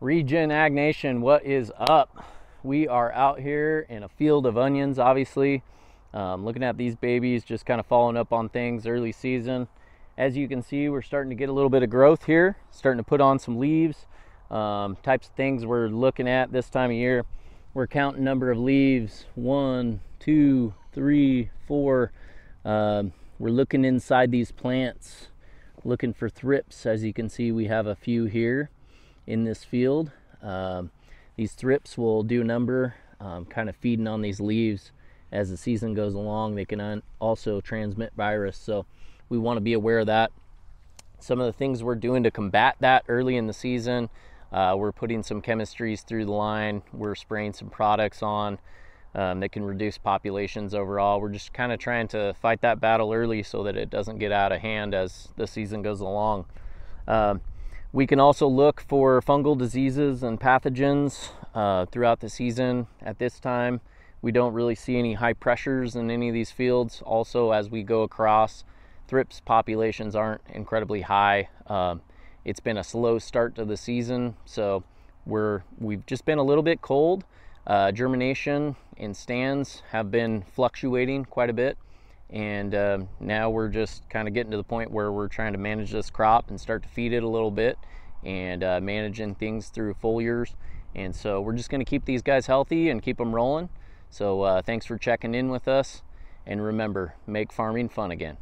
Regen Ag Nation, what is up? We are out here in a field of onions, obviously. Um, looking at these babies, just kind of following up on things early season. As you can see, we're starting to get a little bit of growth here, starting to put on some leaves. Um, types of things we're looking at this time of year. We're counting number of leaves, one, two, three, four. Um, we're looking inside these plants, looking for thrips. As you can see, we have a few here in this field. Um, these thrips will do number, um, kind of feeding on these leaves as the season goes along. They can also transmit virus, so we want to be aware of that. Some of the things we're doing to combat that early in the season, uh, we're putting some chemistries through the line. We're spraying some products on um, that can reduce populations overall. We're just kind of trying to fight that battle early so that it doesn't get out of hand as the season goes along. Um, we can also look for fungal diseases and pathogens uh, throughout the season. At this time, we don't really see any high pressures in any of these fields. Also, as we go across, thrips populations aren't incredibly high. Um, it's been a slow start to the season, so we're we've just been a little bit cold. Uh, germination in stands have been fluctuating quite a bit and uh, now we're just kind of getting to the point where we're trying to manage this crop and start to feed it a little bit and uh, managing things through foliars. And so we're just going to keep these guys healthy and keep them rolling. So uh, thanks for checking in with us. And remember make farming fun again